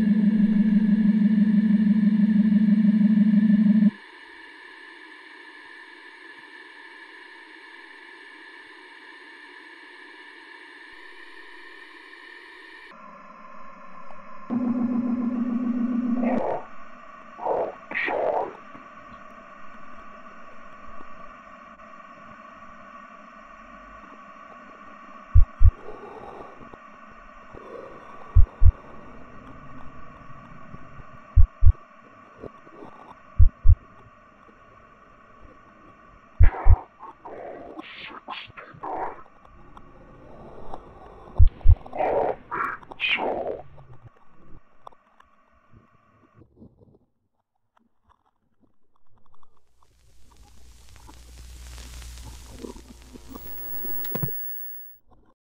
Mm-hmm. asshole.